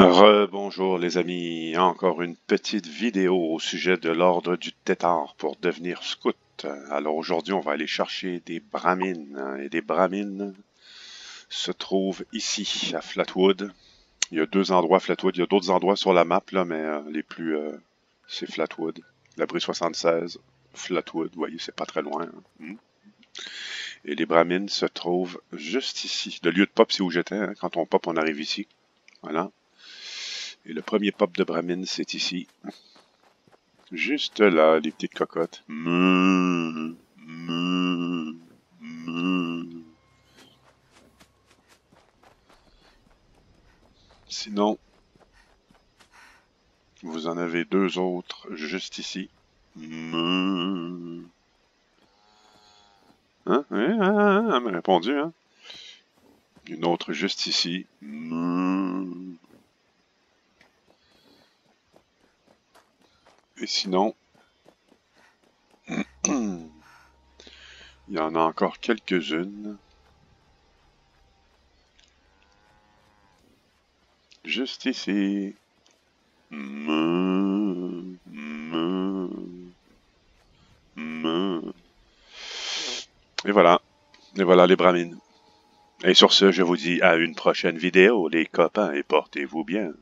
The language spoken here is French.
Rebonjour les amis, encore une petite vidéo au sujet de l'ordre du tétard pour devenir scout. Alors aujourd'hui on va aller chercher des bramines et des bramines se trouvent ici à Flatwood. Il y a deux endroits Flatwood, il y a d'autres endroits sur la map là, mais euh, les plus euh, c'est Flatwood. L'abri 76, Flatwood, vous voyez c'est pas très loin. hein. Hmm. Et les bramines se trouvent juste ici. Le lieu de pop c'est où j'étais, hein. quand on pop on arrive ici. Voilà. Et le premier pop de Bramine, c'est ici. Juste là, les petites cocottes. Sinon, vous en avez deux autres juste ici. Hein? Oui, hein, hein, elle m'a répondu, hein? Une autre juste ici. Et sinon, il y en a encore quelques-unes. Juste ici. Et voilà. Et voilà les bramines. Et sur ce, je vous dis à une prochaine vidéo, les copains, et portez-vous bien.